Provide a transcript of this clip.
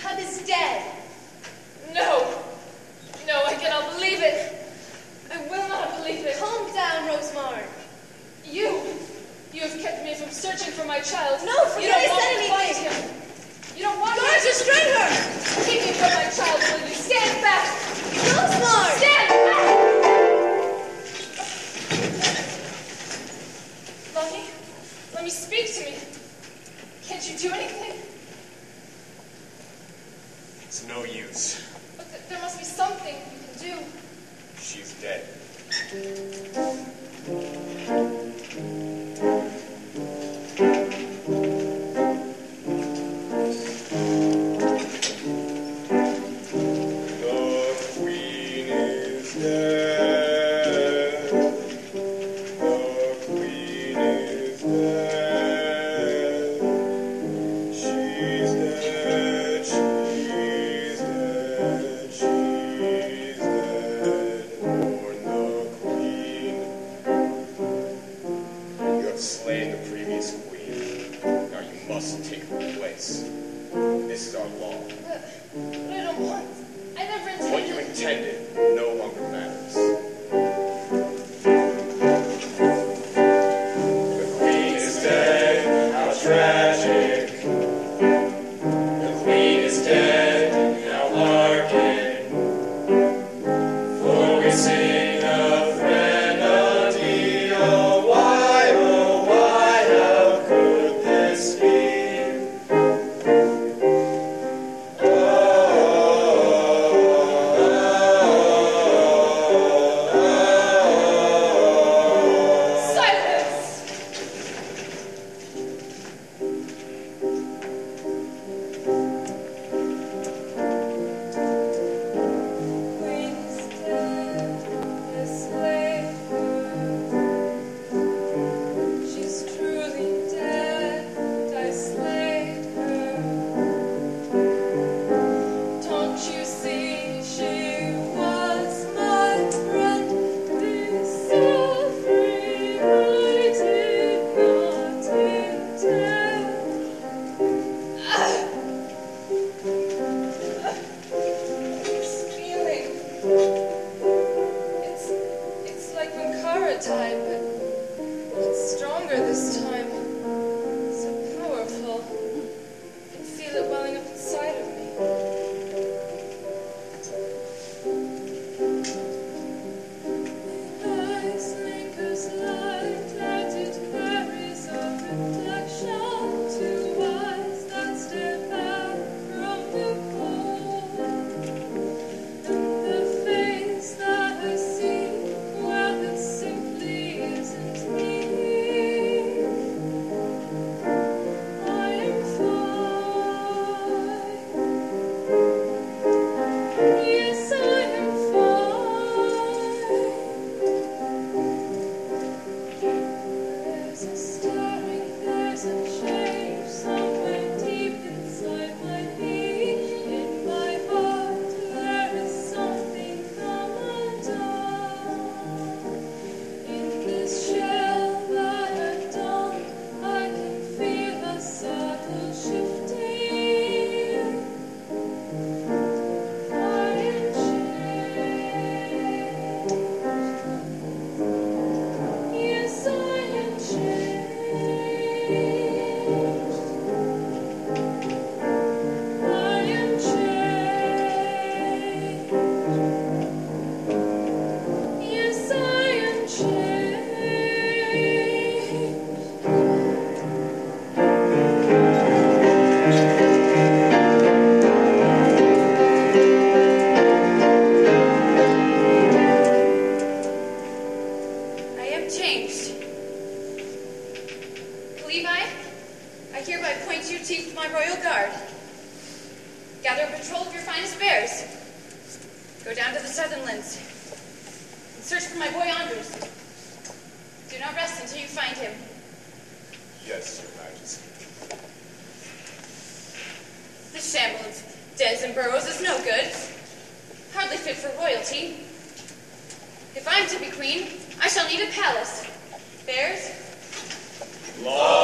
cub is dead. No. No, I cannot believe it. I will not believe it. Calm down, Rosemary. You, you have kept me from searching for my child. No, you don't want said me to find him. You don't want Guards, me restrain her! Keep me from my child, will you? Stand back! Rosemary! Stand use. But th- there must be something you can do. She's dead. must take her place. This is our law. But, but I don't want. I never intended. What you intended no longer matters. This time. Am changed. Levi, I hereby appoint you chief of my royal guard. Gather a patrol of your finest bears. Go down to the Southernlands and search for my boy Anders. Do not rest until you find him. Yes, Your Majesty. This shambles of dens and burrows is no good. Hardly fit for royalty. If I'm to be queen, I shall need a palace. Bears, Long